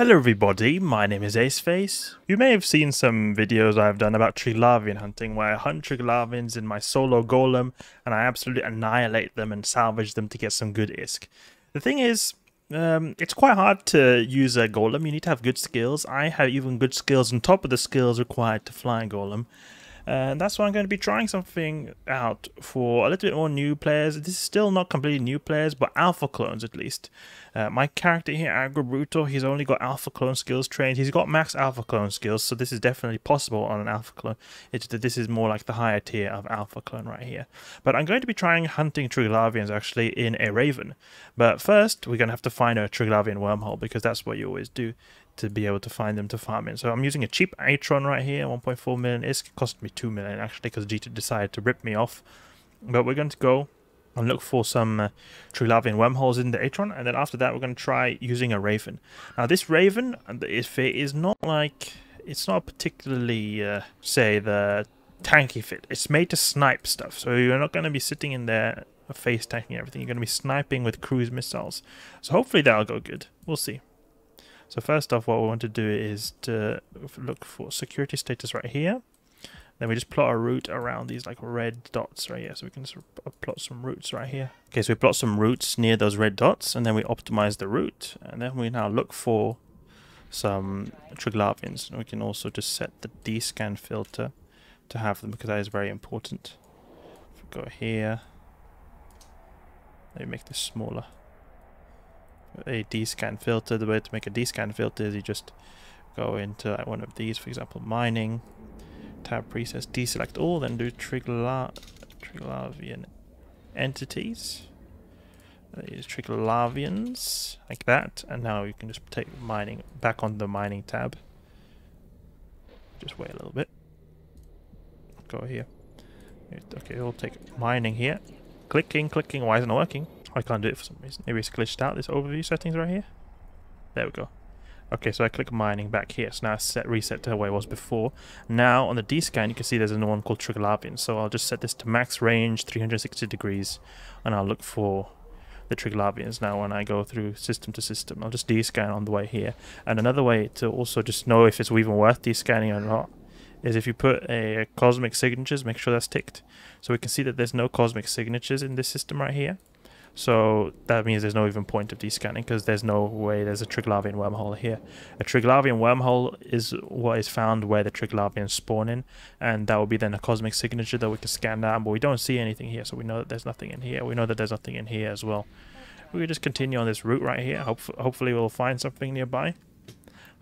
Hello everybody, my name is Aceface. You may have seen some videos I've done about Triglavian hunting where I hunt Triglavians in my solo golem and I absolutely annihilate them and salvage them to get some good ISK. The thing is, um, it's quite hard to use a golem, you need to have good skills. I have even good skills on top of the skills required to fly a golem. And that's why I'm going to be trying something out for a little bit more new players. This is still not completely new players, but alpha clones at least. Uh, my character here, Agro Brutal, he's only got alpha clone skills trained. He's got max alpha clone skills, so this is definitely possible on an alpha clone. It's that this is more like the higher tier of alpha clone right here. But I'm going to be trying hunting Triglavians actually in a Raven. But first, we're going to have to find a Triglavian wormhole because that's what you always do to be able to find them to farm in. So I'm using a cheap Atron right here, 1.4 million. It's cost me 2 million actually because Jita decided to rip me off. But we're going to go and look for some uh, Triglavian wormholes in the Atron, and then after that we're going to try using a Raven. Now this Raven, if it is not like, it's not particularly, uh, say, the tanky fit. It's made to snipe stuff, so you're not going to be sitting in there face tanking everything. You're going to be sniping with cruise missiles. So hopefully that'll go good. We'll see. So first off, what we want to do is to look for security status right here. Then we just plot a route around these like red dots right here. So we can sort uh, plot some routes right here. Okay, so we plot some routes near those red dots and then we optimize the route. And then we now look for some Triglavians. And we can also just set the D-scan filter to have them because that is very important. If we go here, let me make this smaller a D-scan filter. The way to make a D-scan filter is you just go into like one of these, for example, mining, tab presets, deselect all, then do Trigla Triglavian entities. Use Triglavians, like that, and now you can just take mining back on the mining tab. Just wait a little bit. Go here. Okay, we'll take mining here. Clicking, clicking, why isn't it working? I can't do it for some reason. Maybe it's glitched out, this overview settings right here. There we go. Okay, so I click mining back here. So now it's set reset to where it was before. Now on the D-scan, you can see there's another one called Triglavian. So I'll just set this to max range, 360 degrees, and I'll look for the Triglavians now when I go through system to system. I'll just D-scan on the way here. And another way to also just know if it's even worth D-scanning or not is if you put a cosmic signatures, make sure that's ticked. So we can see that there's no cosmic signatures in this system right here. So that means there's no even point of descanning because there's no way there's a Triglavian wormhole here. A Triglavian wormhole is what is found where the Triglavians spawn in, and that will be then a cosmic signature that we can scan down, but we don't see anything here, so we know that there's nothing in here. We know that there's nothing in here as well. We just continue on this route right here. Hope hopefully we'll find something nearby.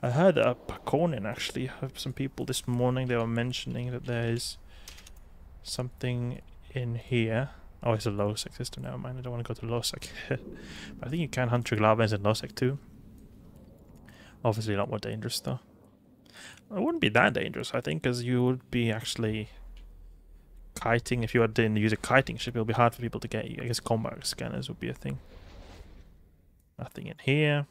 I heard a Pakonin actually, some people this morning, they were mentioning that there is something in here. Oh, it's a low sec system. Never mind. I don't want to go to low sec. but I think you can hunt Triglavians in low sec too. Obviously, a lot more dangerous though. It wouldn't be that dangerous, I think, because you would be actually kiting. If you had to use a kiting ship, it would be hard for people to get you. I guess combat scanners would be a thing. Nothing in here.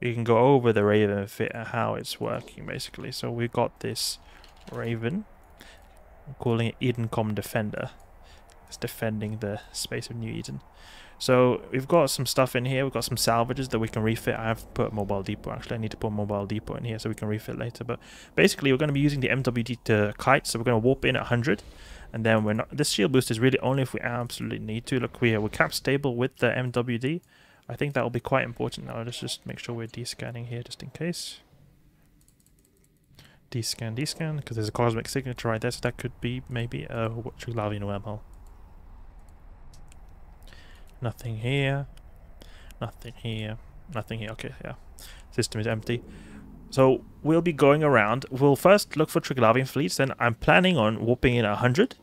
You can go over the Raven fit how it's working, basically. So we've got this Raven I'm calling it Edencom Defender. It's defending the space of New Eden. So we've got some stuff in here. We've got some salvages that we can refit. I have put mobile depot. Actually, I need to put mobile depot in here so we can refit later. But basically, we're going to be using the MWD to kite. So we're going to warp in at 100. And then we're not. This shield boost is really only if we absolutely need to. Look, we are, we're cap stable with the MWD. I think that will be quite important now. Let's just make sure we're descanning here just in case. D-scan, D-scan, because there's a cosmic signature right there, so that could be maybe a Triglavian wormhole. Nothing here. Nothing here. Nothing here. Okay, yeah. System is empty. So we'll be going around. We'll first look for Triglavian fleets, then I'm planning on warping in 100.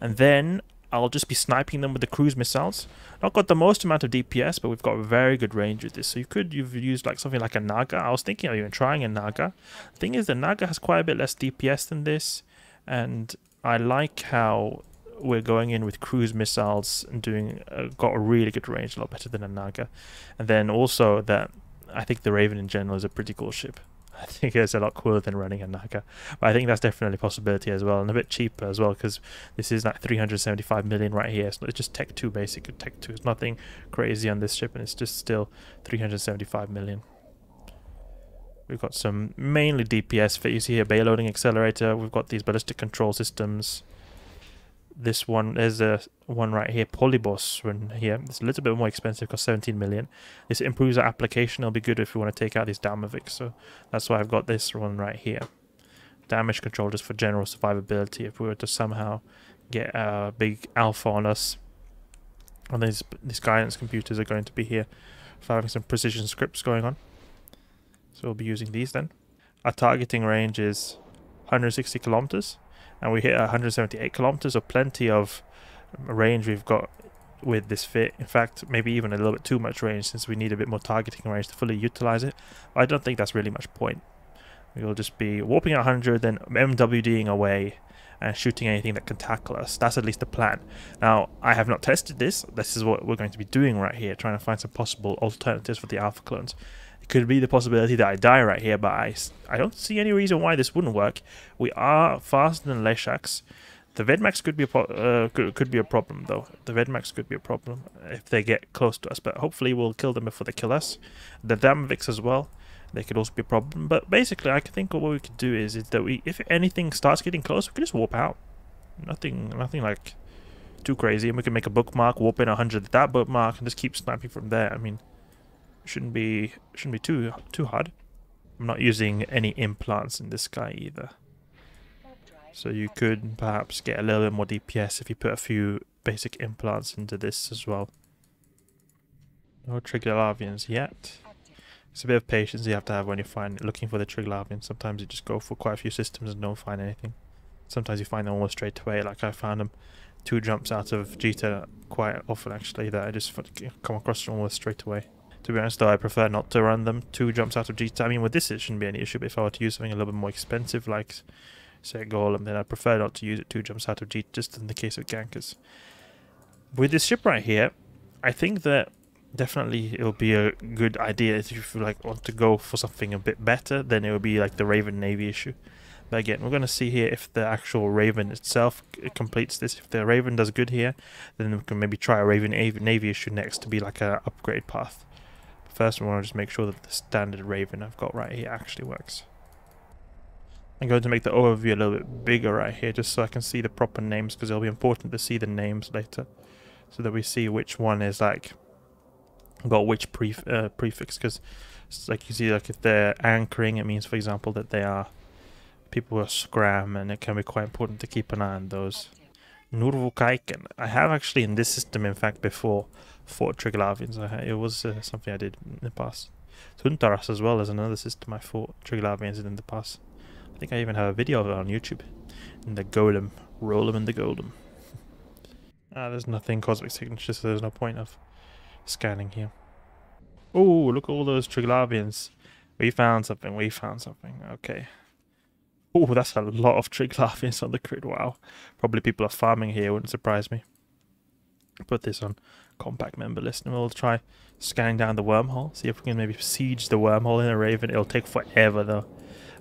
And then I'll just be sniping them with the cruise missiles. Not got the most amount of DPS, but we've got a very good range with this. So you could you've used like something like a Naga. I was thinking of even trying a Naga. Thing is, the Naga has quite a bit less DPS than this, and I like how we're going in with cruise missiles and doing uh, got a really good range, a lot better than a Naga. And then also that I think the Raven in general is a pretty cool ship. I think it's a lot cooler than running a Naga. But I think that's definitely a possibility as well, and a bit cheaper as well, because this is like 375 million right here. So it's just Tech 2 basic. Tech 2 is nothing crazy on this ship, and it's just still 375 million. We've got some mainly DPS fit. You see here, bay loading accelerator. We've got these ballistic control systems. This one, there's a one right here, Polybolos one here. It's a little bit more expensive, cost 17 million. This improves our application. It'll be good if we want to take out these Damaviks. So that's why I've got this one right here. Damage control just for general survivability. If we were to somehow get a big alpha on us, and these these guidance computers are going to be here for having some precision scripts going on. So we'll be using these then. Our targeting range is 160 kilometers and we hit 178 kilometers, so plenty of range we've got with this fit. In fact, maybe even a little bit too much range since we need a bit more targeting range to fully utilize it. I don't think that's really much point. We will just be warping at 100, then MWDing away and shooting anything that can tackle us. That's at least the plan. Now, I have not tested this. This is what we're going to be doing right here, trying to find some possible alternatives for the alpha clones could be the possibility that I die right here, but I, I don't see any reason why this wouldn't work. We are faster than Leshaks. The Vedmaks could be a uh, could, could be a problem though. The Vedmaks could be a problem if they get close to us, but hopefully we'll kill them before they kill us. The Damaviks as well, they could also be a problem. But basically, I think what we could do is, is that we, if anything starts getting close, we can just warp out. Nothing, nothing like too crazy, and we can make a bookmark, warp in 100 that bookmark, and just keep sniping from there. I mean, Shouldn't be shouldn't be too too hard. I'm not using any implants in this guy either. So you could perhaps get a little bit more DPS if you put a few basic implants into this as well. No Triglavians yet. It's a bit of patience you have to have when you find looking for the Triglavians. Sometimes you just go for quite a few systems and don't find anything. Sometimes you find them almost straight away, like I found them two jumps out of Jita quite often actually that I just come across almost straight away. To be honest though, I prefer not to run them two jumps out of G. I mean, with this it shouldn't be any issue, but if I were to use something a little bit more expensive, like, say, Golem, then I prefer not to use it two jumps out of G, just in the case of Gankers. With this ship right here, I think that definitely it'll be a good idea if you like want to go for something a bit better, then it will be like the Raven Navy issue. But again, we're going to see here if the actual Raven itself completes this. If the Raven does good here, then we can maybe try a Raven Navy issue next to be like an upgrade path. First, I want to just make sure that the standard Raven I've got right here actually works. I'm going to make the overview a little bit bigger right here just so I can see the proper names because it'll be important to see the names later so that we see which one is like got which pref uh, prefix because like you see like if they're anchoring it means for example that they are people who are scram and it can be quite important to keep an eye on those. Nourvukaiken. I have actually in this system in fact before fought Triglavians. It was uh, something I did in the past. Tunttaras as well as another system I fought Triglavians in the past. I think I even have a video of it on YouTube. In the Golem. Roll them in the Golem. ah, there's nothing cosmic signature, so there's no point of scanning here. Oh, look at all those Triglavians. We found something, we found something. Okay. Oh, that's a lot of Triglavians on the grid. Wow. Probably people are farming here, wouldn't surprise me. Put this on compact member list and we'll try scanning down the wormhole. See if we can maybe siege the wormhole in a Raven. It'll take forever though.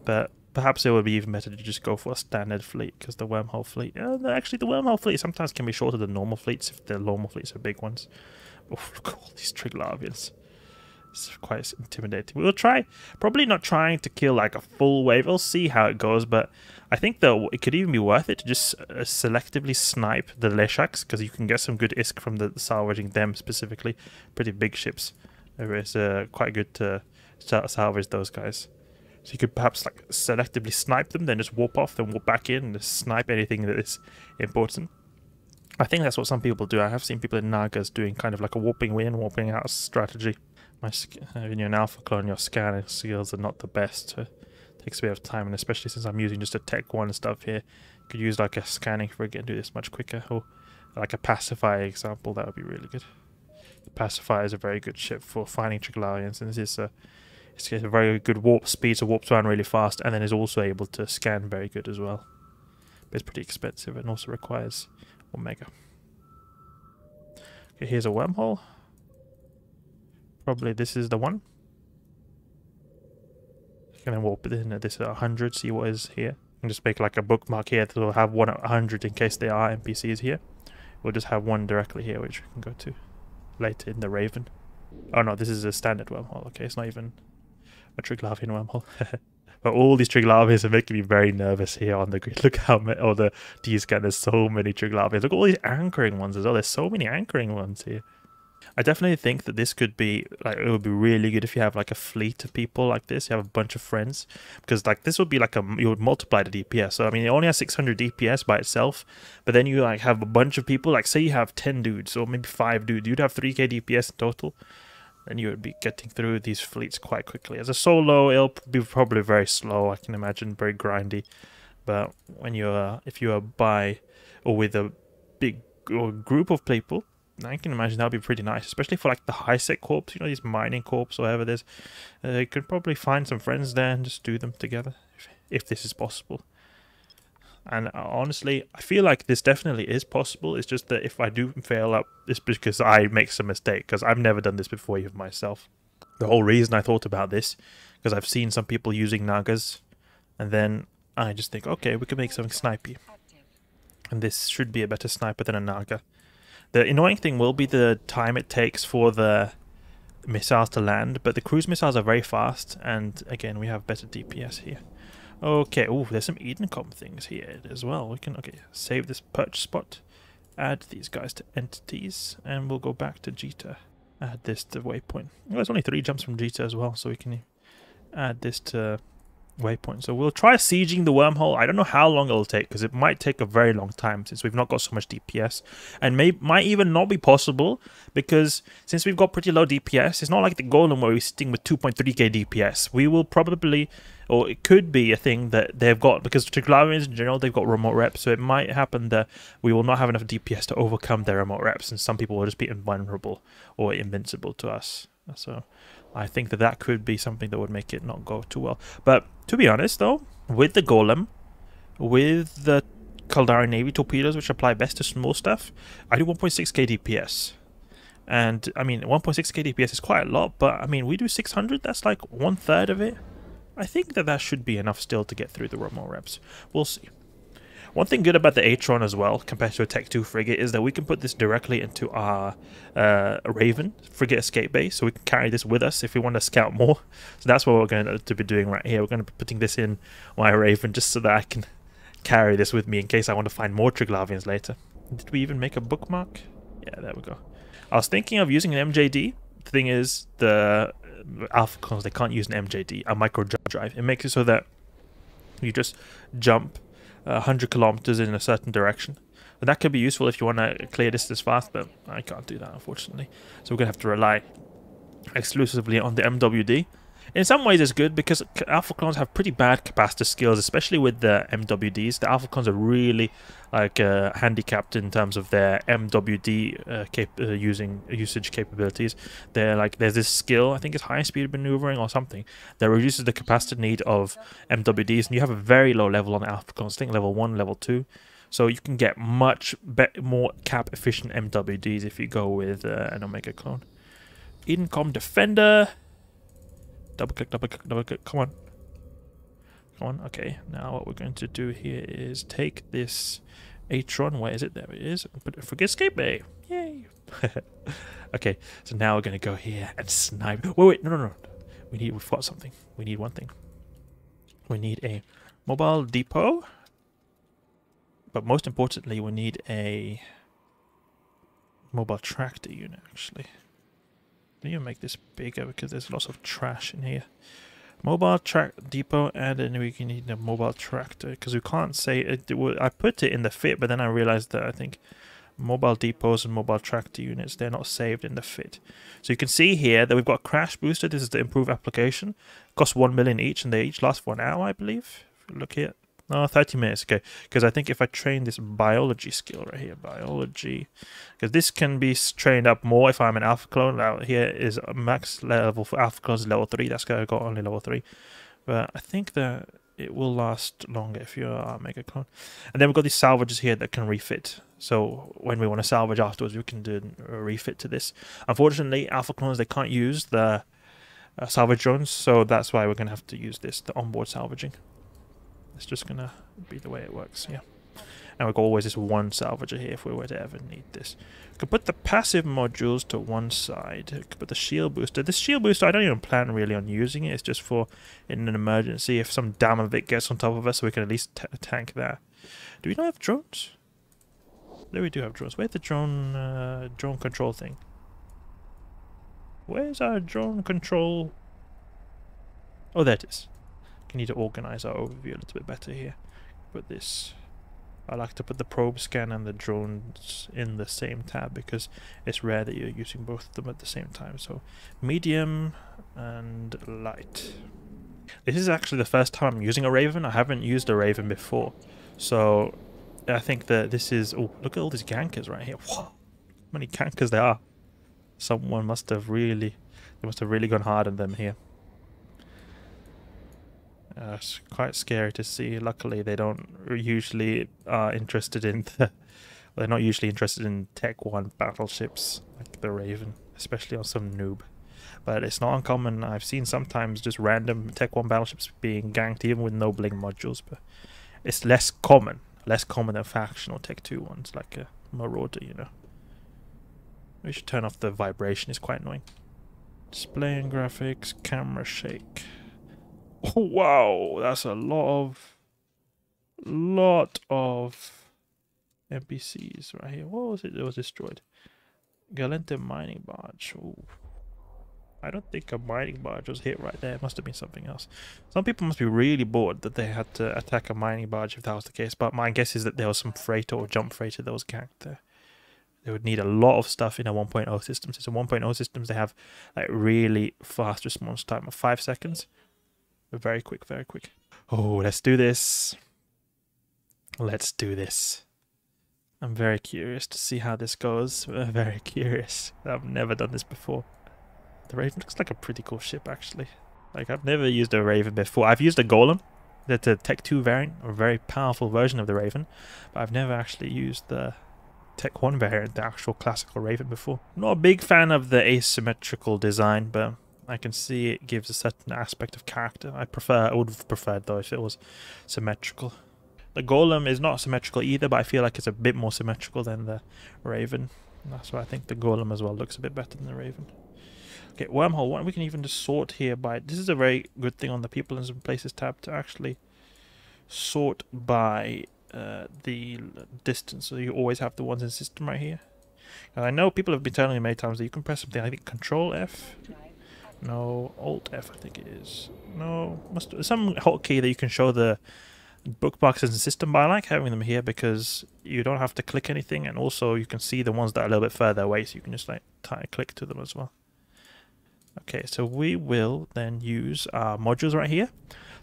But perhaps it would be even better to just go for a standard fleet because the wormhole fleet... Uh, actually, the wormhole fleet sometimes can be shorter than normal fleets if the normal fleets are big ones. Oh, look at all these Triglavians. It's quite intimidating. We'll try, probably not trying to kill like a full wave. We'll see how it goes, but I think though it could even be worth it to just uh, selectively snipe the Leshaks because you can get some good isk from the salvaging them specifically. Pretty big ships. It is uh, quite good to salvage those guys. So you could perhaps like selectively snipe them, then just warp off, then warp back in, and snipe anything that is important. I think that's what some people do. I have seen people in Nagas doing kind of like a warping in, warping out strategy my when you're an alpha clone, your scanning skills are not the best. It takes a bit of time, and especially since I'm using just a Tech 1 stuff here, could use like a scanning rig and do this much quicker. Or like a pacifier example, that would be really good. The pacifier is a very good ship for finding Triglavians, and this is a it's a very good warp speed, so warps around really fast, and then is also able to scan very good as well. But it's pretty expensive and also requires Omega. Okay, here's a wormhole. Probably this is the one. gonna warp it in at this 100, see what is here. And just make like a bookmark here will have one at 100 in case there are NPCs here. We'll just have one directly here, which we can go to later in the Raven. Oh no, this is a standard wormhole. Okay, it's not even a Triglavian wormhole. but all these Triglavians are making me very nervous here on the grid. Look how many, oh the D-scan, there's so many Triglavians. Look at all these anchoring ones as well. There's so many anchoring ones here. I definitely think that this could be like it would be really good if you have like a fleet of people like this. You have a bunch of friends because like this would be like a you would multiply the DPS. So I mean, it only has 600 DPS by itself, but then you like have a bunch of people. Like say you have 10 dudes or maybe five dudes, you'd have 3k DPS in total. Then you would be getting through these fleets quite quickly. As a solo, it'll be probably very slow. I can imagine very grindy. But when you're if you are by or with a big or group of people I can imagine that would be pretty nice, especially for like the high sec corps, you know, these mining corps or whatever it is. Uh, you could probably find some friends there and just do them together, if, if this is possible. And uh, honestly, I feel like this definitely is possible. It's just that if I do fail up, it's because I make some mistake, because I've never done this before even myself. The whole reason I thought about this, because I've seen some people using Nagas, and then I just think, okay, we can make something snipey. And this should be a better sniper than a Naga. The annoying thing will be the time it takes for the missiles to land, but the cruise missiles are very fast, and again, we have better DPS here. Okay, oh, there's some Edencom things here as well. We can, okay, save this perch spot, add these guys to entities, and we'll go back to Jita. Add this to waypoint. Oh, there's only three jumps from Jita as well, so we can add this to waypoint. So we'll try sieging the wormhole. I don't know how long it'll take because it might take a very long time since we've not got so much DPS. And may might even not be possible because since we've got pretty low DPS, it's not like the Golem where we're sitting with 2.3k DPS. We will probably, or it could be a thing that they've got because Triglavians in general, they've got remote reps. So it might happen that we will not have enough DPS to overcome their remote reps and some people will just be invulnerable or invincible to us. So I think that that could be something that would make it not go too well. But to be honest, though, with the Golem, with the Caldari Navy torpedoes, which apply best to small stuff, I do 1.6k DPS. And, I mean, 1.6k DPS is quite a lot, but, I mean, we do 600, that's like one third of it. I think that that should be enough still to get through the remote reps. We'll see. One thing good about the Atron as well, compared to a Tech 2 frigate, is that we can put this directly into our uh, Raven frigate escape base, so we can carry this with us if we want to scout more. So that's what we're going to be doing right here. We're going to be putting this in my Raven just so that I can carry this with me in case I want to find more Triglavians later. Did we even make a bookmark? Yeah, there we go. I was thinking of using an MJD. The thing is, the Alpha clones, they can't use an MJD, a micro drive. It makes it so that you just jump 100 kilometers in a certain direction. And that could be useful if you want to clear this distance fast, but I can't do that, unfortunately. So we're going to have to rely exclusively on the MWD. In some ways, it's good because Alpha clones have pretty bad capacitor skills, especially with the MWDs. The Alpha clones are really like uh, handicapped in terms of their MWD uh, cap uh, using usage capabilities. They're like there's this skill, I think it's high speed maneuvering or something, that reduces the capacitor need of MWDs, and you have a very low level on Alpha clones. I think level one, level two. So you can get much more cap efficient MWDs if you go with uh, an Omega clone. Edencom Defender. Double click, double click, double click. Come on. Come on. Okay. Now what we're going to do here is take this Atron. Where is it? There it is. Put it for escape bay. Yay. okay. So now we're going to go here and snipe. Wait, wait. No, no, no. We need, we've got something. We need one thing. We need a mobile depot. But most importantly, we need a mobile tractor unit, actually. Let me make this bigger because there's lots of trash in here. Mobile track depot and then we can need a mobile tractor because we can't say it, I put it in the fit but then I realized that I think mobile depots and mobile tractor units they're not saved in the fit. So you can see here that we've got crash booster. This is the improved application. Cost 1 million each and they each last for an hour I believe. Look here. No, 30 minutes, okay. Because I think if I train this biology skill right here, biology, because this can be trained up more if I'm an alpha clone. Now here is max level for alpha clones level 3. That's going to go only level 3. But I think that it will last longer if you're a mega clone. And then we've got these salvages here that can refit. So when we want to salvage afterwards, we can do a refit to this. Unfortunately, alpha clones, they can't use the uh, salvage drones, so that's why we're going to have to use this, the onboard salvaging. It's just going to be the way it works, yeah. And we've got always this one salvager here if we were to ever need this. We could put the passive modules to one side. Could put the shield booster. This shield booster, I don't even plan really on using it. It's just for in an emergency if some Damavik gets on top of us so we can at least tank that. Do we not have drones? There we do have drones. Where's the drone uh, drone control thing? Where's our drone control? Oh, there it is. Need to organize our overview a little bit better here. Put this I like to put the probe scan and the drones in the same tab because it's rare that you're using both of them at the same time. So medium and light. This is actually the first time I'm using a Raven. I haven't used a Raven before. So I think that this is... Oh, look at all these gankers right here. Whoa, many gankers there are. Someone must have really... They must have really gone hard on them here. Uh, it's quite scary to see. Luckily, they don't usually are interested in the. They're not usually interested in Tech One battleships like the Raven, especially on some noob. But it's not uncommon. I've seen sometimes just random Tech One battleships being ganked, even with no bling modules. But it's less common, less common than factional Tech Two ones, like a Marauder. You know. We should turn off the vibration. It's quite annoying. Display and graphics, camera shake. Oh, wow, that's a lot of, lot of NPCs right here. What was it that was destroyed? Gallente mining barge. Ooh. I don't think a mining barge was hit right there. It must have been something else. Some people must be really bored that they had to attack a mining barge if that was the case. But my guess is that there was some freighter or jump freighter that was ganked there. They would need a lot of stuff in a 1.0 system. Since in 1.0 systems, they have like really fast response time of 5 seconds. Very quick, very quick. Oh, let's do this. Let's do this. I'm very curious to see how this goes. very curious. I've never done this before. The Raven looks like a pretty cool ship, actually. Like, I've never used a Raven before. I've used a Golem. That's a Tech 2 variant, a very powerful version of the Raven. But I've never actually used the Tech 1 variant, the actual classical Raven before. I'm not a big fan of the asymmetrical design, but I can see it gives a certain aspect of character. I prefer, I would have preferred though if it was symmetrical. The golem is not symmetrical either, but I feel like it's a bit more symmetrical than the raven. That's why I think the golem as well looks a bit better than the raven. Okay, wormhole. We can even just sort here by. This is a very good thing on the people and places tab to actually sort by uh, the distance. So you always have the ones in system right here. And I know people have been telling me many times that you can press something. I think Control F no, Alt F I think it is. No, must some hotkey that you can show the bookmarks in the system, but I like having them here because you don't have to click anything and also you can see the ones that are a little bit further away so you can just like click to them as well. Okay, so we will then use our modules right here.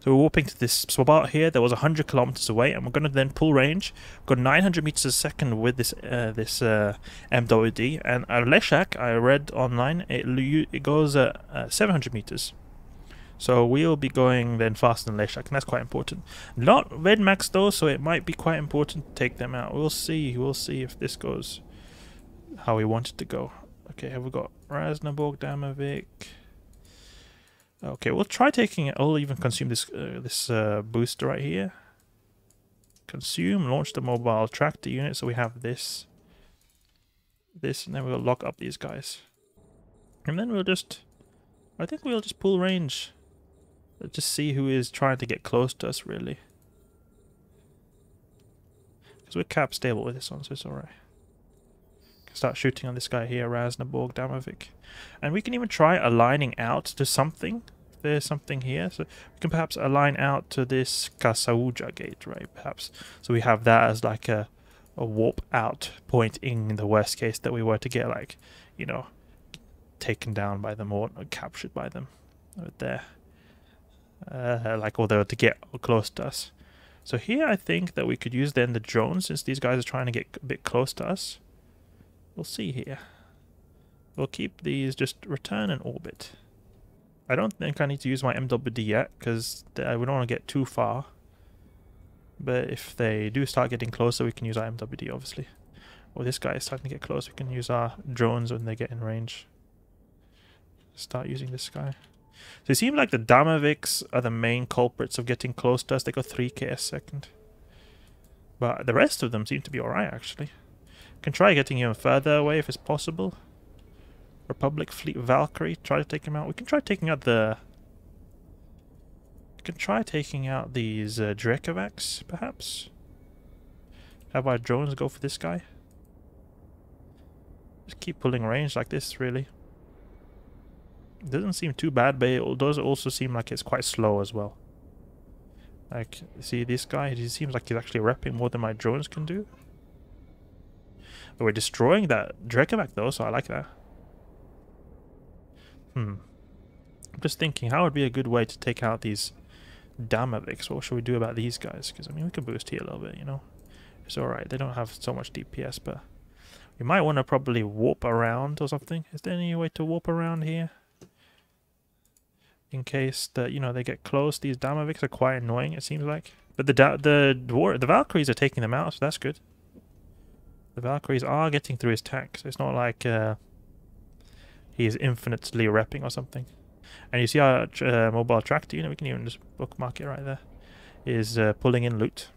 So we're warping to this Swabart here that was 100 kilometers away, and we're going to then pull range. We've got 900 meters a second with this uh, this uh, MWD, and our Leshak, I read online, it, it goes at uh, 700 meters. So we'll be going then faster than Leshak, and that's quite important. Not Vedmaks though, so it might be quite important to take them out. We'll see. We'll see if this goes how we want it to go. Okay, have we got Raznaborg, Damavik? Okay, we'll try taking it. I'll even consume this uh, this uh, booster right here. Consume, launch the mobile tractor unit. So we have this, this, and then we'll lock up these guys. And then we'll just, I think we'll just pull range. Let's just see who is trying to get close to us, really. Because we're cap stable with this one, so it's alright start shooting on this guy here, Raznaborg Damavik. And we can even try aligning out to something. There's something here. So we can perhaps align out to this Kasauja gate, right? Perhaps. So we have that as like a, a warp out point in the worst case that we were to get like, you know, taken down by them or, captured by them. Right there. Uh, like, although to get close to us. So here I think that we could use then the drones since these guys are trying to get a bit close to us. We'll see here. We'll keep these just return and orbit. I don't think I need to use my MWD yet, because we don't want to get too far. But if they do start getting closer, we can use our MWD, obviously. Or this guy is starting to get close, we can use our drones when they get in range. Start using this guy. So it seems like the Damaviks are the main culprits of getting close to us. They go 3k a second. But the rest of them seem to be alright, actually. Can try getting him further away if it's possible. Republic Fleet Valkyrie, try to take him out. We can try taking out the... We can try taking out these uh, perhaps. Have our drones go for this guy. Just keep pulling range like this, really. Doesn't seem too bad, but it does also seem like it's quite slow as well. Like, see this guy? He seems like he's actually repping more than my drones can do. We're destroying that Drekavac though, so I like that. Hmm. I'm just thinking, how would be a good way to take out these Damaviks? What should we do about these guys? Because, I mean, we can boost here a little bit, you know? It's alright. They don't have so much DPS, but... We might want to probably warp around or something. Is there any way to warp around here? in case that you know they get close. These Damaviks are quite annoying. It seems like, but the the the Valkyries are taking them out, so that's good. The Valkyries are getting through his tank, so it's not like uh, he is infinitely repping or something. And you see our uh, mobile tractor unit, we can even just bookmark it right there, is uh, pulling in loot.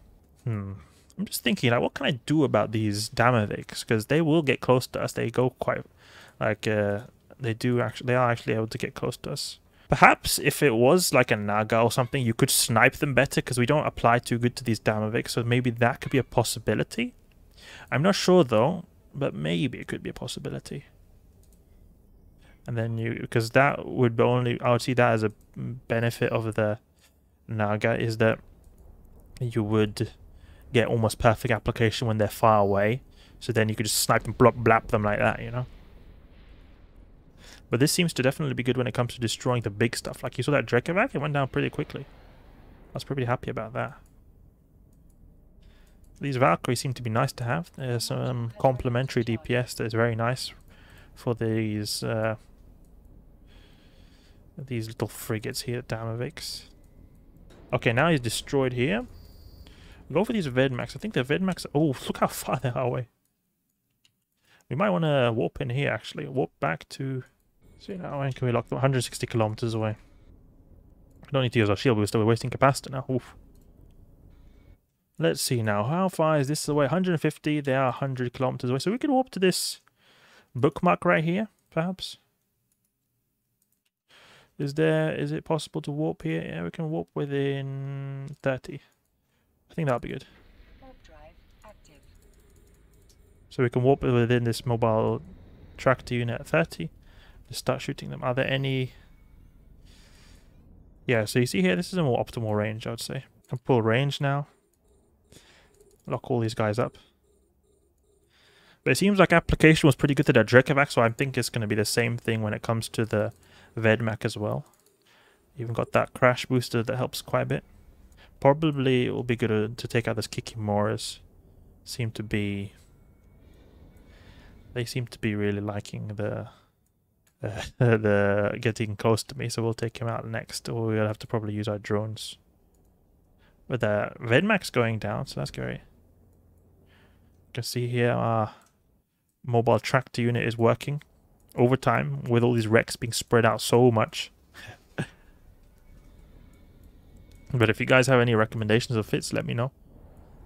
Hmm. I'm just thinking, like, what can I do about these Damaviks? Because they will get close to us. They go quite, like, uh, they do actually, they are actually able to get close to us. Perhaps if it was like a Naga or something, you could snipe them better because we don't apply too good to these Damavik, so maybe that could be a possibility. I'm not sure though, but maybe it could be a possibility. And then you, because that would only, I would see that as a benefit of the Naga is that you would get almost perfect application when they're far away. So then you could just snipe and blop blap them like that, you know? But this seems to definitely be good when it comes to destroying the big stuff. Like you saw that Drekavac, it went down pretty quickly. I was pretty happy about that. These Valkyries seem to be nice to have. There's some complementary DPS that is very nice for these uh, these little frigates here, Damaviks. Okay, now he's destroyed here. Go for these Vedmaks. I think the Vedmaks... Oh, look how far they are away. We might want to warp in here, actually. Warp back to... See now, when can we lock them? 160 kilometers away. We don't need to use our shield we're still wasting capacity now. Oof. Let's see now, how far is this away? 150, they are 100 kilometers away. So we can warp to this bookmark right here, perhaps. Is there, is it possible to warp here? Yeah, we can warp within 30. I think that'll be good. So we can warp within this mobile tractor unit at 30. Just start shooting them. Are there any... Yeah, so you see here, this is a more optimal range, I would say. I can pull range now. Lock all these guys up. But it seems like application was pretty good to that Drekavac, so I think it's going to be the same thing when it comes to the Vedmak as well. Even got that crash booster that helps quite a bit. Probably it will be good to, take out this Kikimoras. Seem to be... They seem to be really liking the uh, the getting close to me, so we'll take him out next, or we'll have to probably use our drones. But the Vedmak's going down, so that's great. You can see here our mobile tractor unit is working over time with all these wrecks being spread out so much. but if you guys have any recommendations of fits, let me know.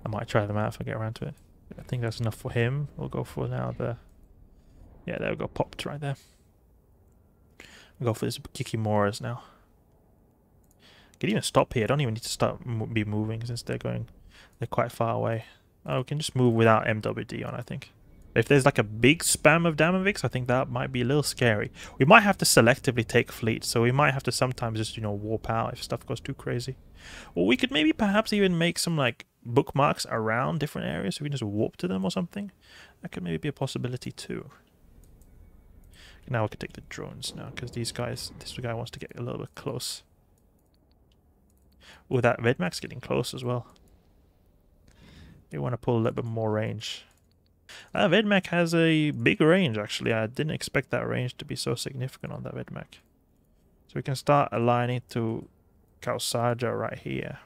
I might try them out if I get around to it. I think that's enough for him. We'll go for now the... Yeah, there we go. Popped right there. I'll go for this Kikimoras now. Can even stop here. I don't even need to start be moving since they're going, they're quite far away. Oh, we can just move without MWD on, I think. If there's like a big spam of Damaviks, I think that might be a little scary. We might have to selectively take fleets, so we might have to sometimes just, you know, warp out if stuff goes too crazy. Or we could maybe perhaps even make some like bookmarks around different areas so we can just warp to them or something. That could maybe be a possibility too. Now we can take the drones now, because these guys, this guy wants to get a little bit close. Oh, that Vedmak's getting close as well. We want to pull a little bit more range. Uh, Vedmak has a big range, actually. I didn't expect that range to be so significant on that Vedmak. So we can start aligning to Kausaja right here.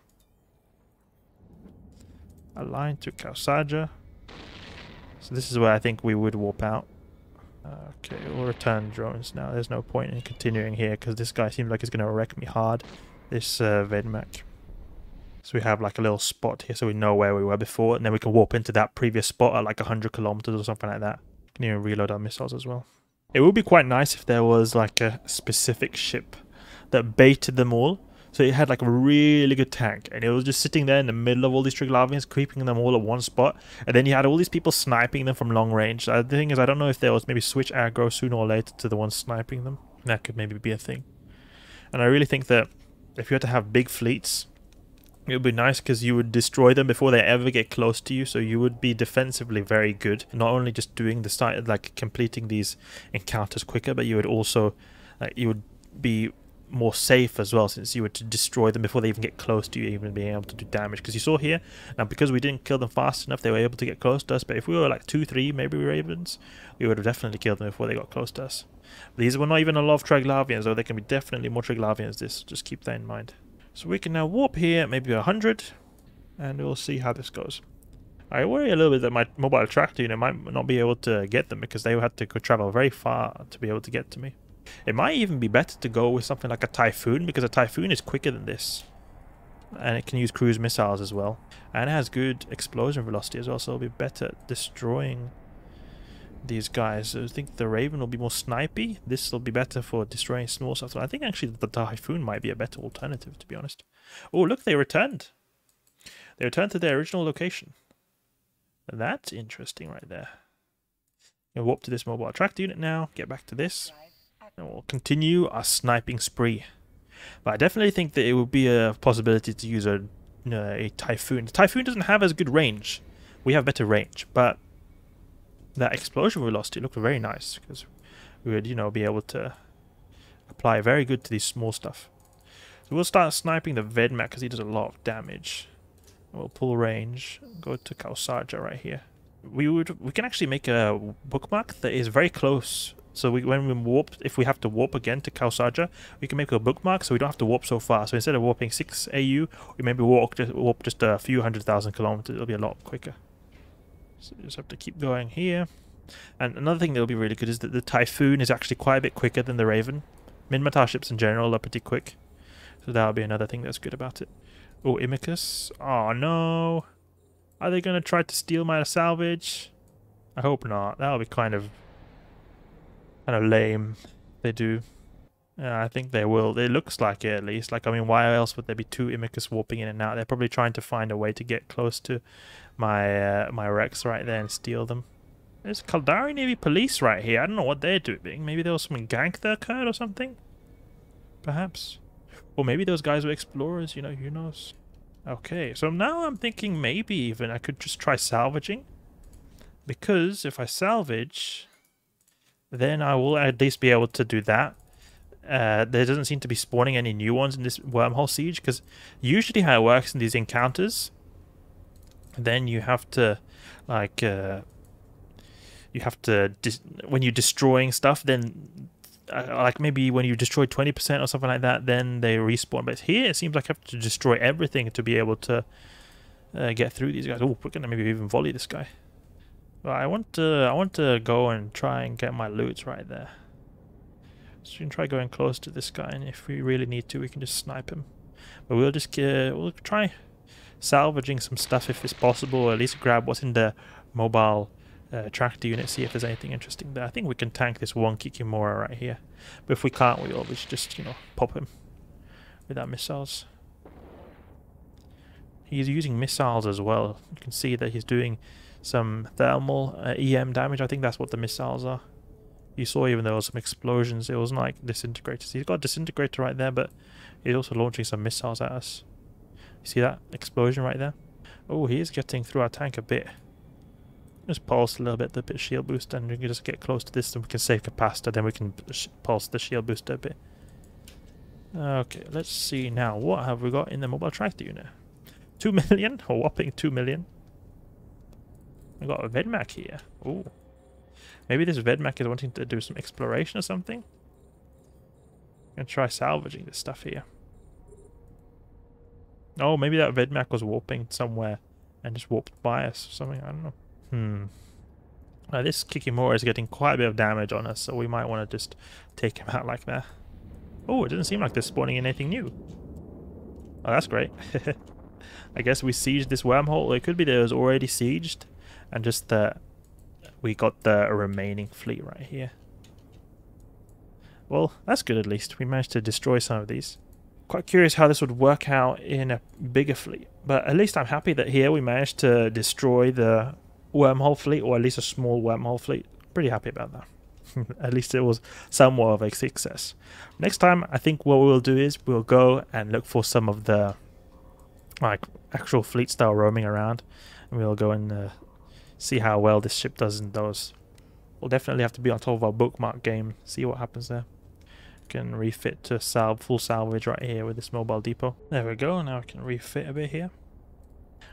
Align to Kausaja. So this is where I think we would warp out. Okay, we'll return drones now. There's no point in continuing here because this guy seems like he's going to wreck me hard. This uh. So we have like a little spot here so we know where we were before and then we can warp into that previous spot at like 100 kilometers or something like that. Can even reload our missiles as well. It would be quite nice if there was like a specific ship that baited them all. So it had like a really good tank and it was just sitting there in the middle of all these Triglavians, creeping them all at one spot. And then you had all these people sniping them from long range. The thing is, I don't know if there was maybe switch aggro sooner or later to the ones sniping them. That could maybe be a thing. And I really think that if you had to have big fleets, it would be nice because you would destroy them before they ever get close to you, so you would be defensively very good. Not only just doing the start, like completing these encounters quicker, but you would also, like, you would be more safe as well, since you were to destroy them before they even get close to you, even being able to do damage. Because you saw here, now because we didn't kill them fast enough, they were able to get close to us. But if we were like two, three, maybe ravens, we would have definitely killed them before they got close to us. These were not even a lot of Triglavians, though. There can be definitely more Triglavians. This just keep that in mind. So we can now warp here, maybe 100, and we'll see how this goes. I worry a little bit that my mobile tractor unit might not be able to get them because they had to travel very far to be able to get to me. It might even be better to go with something like a Typhoon because a Typhoon is quicker than this. And it can use cruise missiles as well. And it has good explosion velocity as well, so it'll be better destroying these guys. I think the Raven will be more snipey. This will be better for destroying small stuff. I think actually the Typhoon might be a better alternative, to be honest. Oh, look, they returned. They returned to their original location. That's interesting right there. We'll warp to this mobile tractor unit now, get back to this, and we'll continue our sniping spree. But I definitely think that it would be a possibility to use a, a Typhoon. The Typhoon doesn't have as good range. We have better range, but that explosion velocity looked very nice because we would, you know, be able to apply very good to these small stuff. So we'll start sniping the Vedmak because he does a lot of damage. We'll pull range, go to Kausaja right here. We would we can actually make a bookmark that is very close. So we, when we warp, if we have to warp again to Kausaja, we can make a bookmark so we don't have to warp so far. So instead of warping 6 AU, we maybe warp just, warp just a few hundred thousand kilometers. It'll be a lot quicker. So you just have to keep going here. And another thing that will be really good is that the Typhoon is actually quite a bit quicker than the Raven. Minmatar ships in general are pretty quick. So that'll be another thing that's good about it. Oh, Imicus. Oh, no. Are they going to try to steal my salvage? I hope not. That'll be kind of... kind of lame. They do. Yeah, I think they will. It looks like it at least. Like, I mean, why else would there be two Imicus warping in and out? They're probably trying to find a way to get close to my uh, my wrecks right there and steal them. There's Caldari Navy police right here. I don't know what they're doing. Maybe there was some gank that occurred or something? Perhaps. Or maybe those guys were explorers, you know, who knows? Okay, so now I'm thinking maybe even I could just try salvaging. Because if I salvage, then I will at least be able to do that uh, there doesn't seem to be spawning any new ones in this wormhole siege because usually how it works in these encounters then you have to like uh, you have to when you're destroying stuff then uh, like maybe when you destroy 20% or something like that then they respawn. But here it seems like I have to destroy everything to be able to uh, get through these guys. Oh we're gonna maybe even volley this guy. Well, I want to I want to go and try and get my loot right there. So we can try going close to this guy, and if we really need to, we can just snipe him. But we'll just uh, we'll try salvaging some stuff if it's possible, or at least grab what's in the mobile uh, tractor unit, see if there's anything interesting there. I think we can tank this one Kikimora right here. But if we can't, we always just, you know, pop him with our missiles. He's using missiles as well. You can see that he's doing some thermal uh, EM damage. I think that's what the missiles are. You saw even there was some explosions. It wasn't like disintegrators. He's got a disintegrator right there, but he's also launching some missiles at us. See that explosion right there? Oh, he is getting through our tank a bit. Just pulse a little bit, the bit shield booster, and we can just get close to this and we can save capacitor, then we can pulse the shield booster a bit. Okay, let's see now. What have we got in the mobile tractor unit? 2 million? A whopping 2 million. We got a Vedmak here. Ooh. Maybe this Vedmak is wanting to do some exploration or something. Gonna try salvaging this stuff here. Oh, maybe that Vedmak was warping somewhere and just warped by us or something. I don't know. Hmm. Uh, this Kikimora is getting quite a bit of damage on us, so we might want to just take him out like that. Oh, it doesn't seem like they're spawning anything new. Oh, that's great. I guess we sieged this wormhole. It could be that it was already sieged, and just that we got the remaining fleet right here. Well, that's good at least. We managed to destroy some of these. Quite curious how this would work out in a bigger fleet. But at least I'm happy that here we managed to destroy the wormhole fleet, or at least a small wormhole fleet. Pretty happy about that. at least it was somewhat of a success. Next time, I think what we'll do is we'll go and look for some of the like actual fleet style roaming around, and we'll go and uh, see how well this ship does in those. We'll definitely have to be on top of our bookmark game, see what happens there. Can refit to full salvage right here with this mobile depot. There we go, now I can refit a bit here.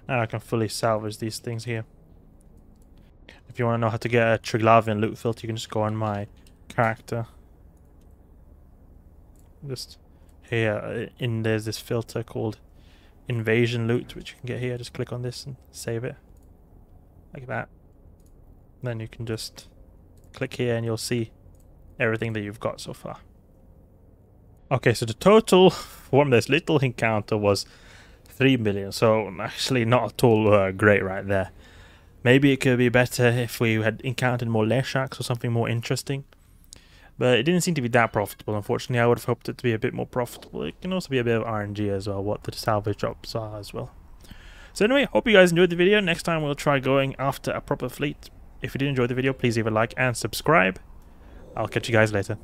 Now I can fully salvage these things here. If you want to know how to get a Triglavian loot filter, you can just go on my character. Just here, uh, in there's this filter called Invasion Loot, which you can get here. Just click on this and save it. Like that. Then you can just click here and you'll see everything that you've got so far. Okay, so the total from this little encounter was 3 million, so actually not at all uh, great right there. Maybe it could be better if we had encountered more Leshaks or something more interesting. But it didn't seem to be that profitable, unfortunately. I would have hoped it to be a bit more profitable. It can also be a bit of RNG as well, what the salvage drops are as well. So anyway, hope you guys enjoyed the video. Next time we'll try going after a proper fleet. If you did enjoy the video, please leave a like and subscribe. I'll catch you guys later.